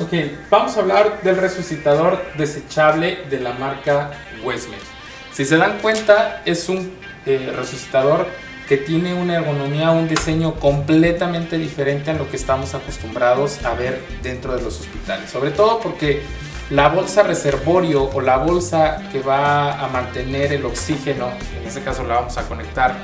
Ok, vamos a hablar del resucitador desechable de la marca Westmed. Si se dan cuenta, es un eh, resucitador que tiene una ergonomía, un diseño completamente diferente a lo que estamos acostumbrados a ver dentro de los hospitales. Sobre todo porque la bolsa reservorio o la bolsa que va a mantener el oxígeno, en este caso la vamos a conectar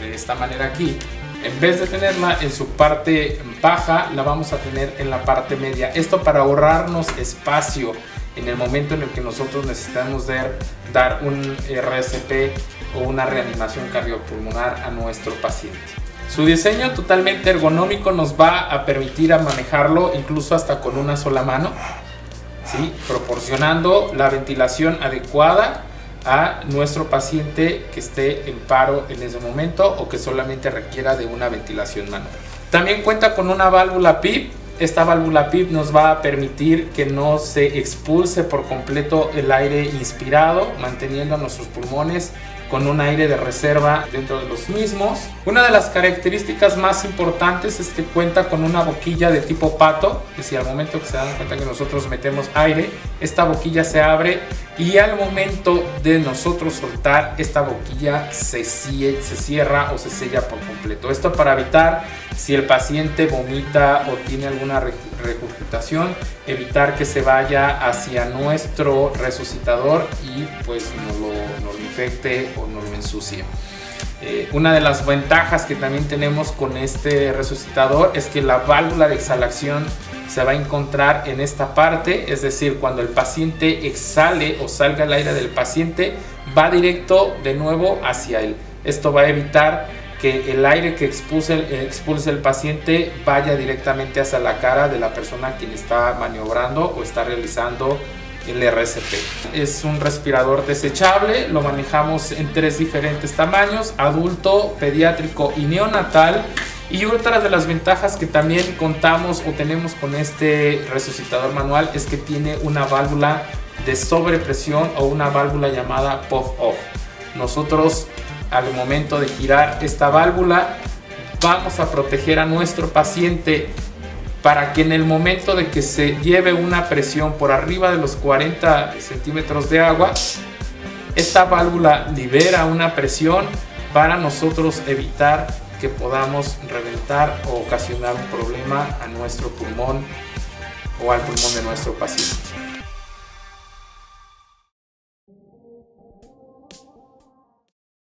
de esta manera aquí, en vez de tenerla en su parte baja, la vamos a tener en la parte media. Esto para ahorrarnos espacio en el momento en el que nosotros necesitamos dar, un RSP o una reanimación cardiopulmonar a nuestro paciente. Su diseño totalmente ergonómico nos va a permitir a manejarlo incluso hasta con una sola mano, ¿sí? proporcionando la ventilación adecuada a nuestro paciente que esté en paro en ese momento o que solamente requiera de una ventilación manual. También cuenta con una válvula PIP. Esta válvula PIP nos va a permitir que no se expulse por completo el aire inspirado, manteniendo nuestros pulmones con un aire de reserva dentro de los mismos. Una de las características más importantes es que cuenta con una boquilla de tipo pato, que si al momento que se dan cuenta que nosotros metemos aire, esta boquilla se abre y al momento de nosotros soltar, esta boquilla se, cierra o se sella por completo. Esto para evitar si el paciente vomita o tiene alguna regurgitación, evitar que se vaya hacia nuestro resucitador y pues no lo, no lo infecte o no lo ensucie. Eh, una de las ventajas que también tenemos con este resucitador es que la válvula de exhalación se va a encontrar en esta parte, es decir, cuando el paciente exhale o salga el aire del paciente, va directo de nuevo hacia él. Esto va a evitar que el aire que expulse, expulse el paciente vaya directamente hacia la cara de la persona quien está maniobrando o está realizando el RCP. Es un respirador desechable, lo manejamos en tres diferentes tamaños, adulto, pediátrico y neonatal. Y otra de las ventajas que también contamos o tenemos con este resucitador manual es que tiene una válvula de sobrepresión o una válvula llamada puff-off. Nosotros al momento de girar esta válvula vamos a proteger a nuestro paciente para que en el momento de que se lleve una presión por arriba de los 40 centímetros de agua, esta válvula libera una presión para nosotros evitar que podamos reventar o ocasionar un problema a nuestro pulmón o al pulmón de nuestro paciente.